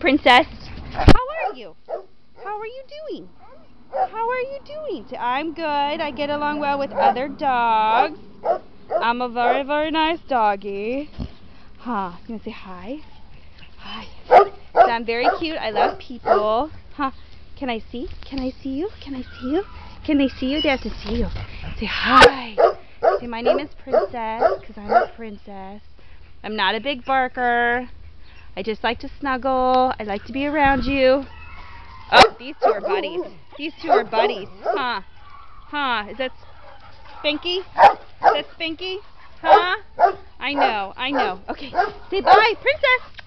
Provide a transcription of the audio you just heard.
Princess. How are you? How are you doing? How are you doing? I'm good. I get along well with other dogs. I'm a very, very nice doggy. Huh. You want to say hi? Hi. So I'm very cute. I love people. Huh. Can I see? Can I see you? Can I see you? Can they see you? They have to see you. Say hi. Say my name is Princess because I'm a princess. I'm not a big barker. I just like to snuggle. I like to be around you. Oh, these two are buddies. These two are buddies. Huh. Huh. Is that Spinky? Is that Spinky? Huh? I know. I know. Okay. Say bye, Princess.